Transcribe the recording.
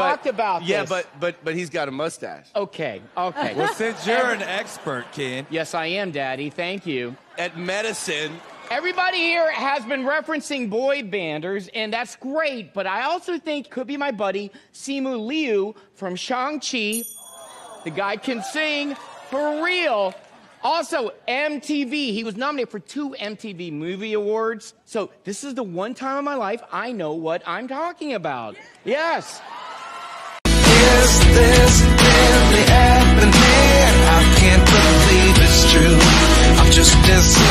talked about Yeah, this. but but but he's got a mustache. Okay, okay. Well, since you're an expert, Ken. yes, I am, Daddy. Thank you. At medicine, Everybody here has been referencing boy banders, and that's great, but I also think could be my buddy Simu Liu from Shang-Chi. The guy can sing for real. Also, MTV. He was nominated for two MTV Movie Awards. So, this is the one time in my life I know what I'm talking about. Yes. I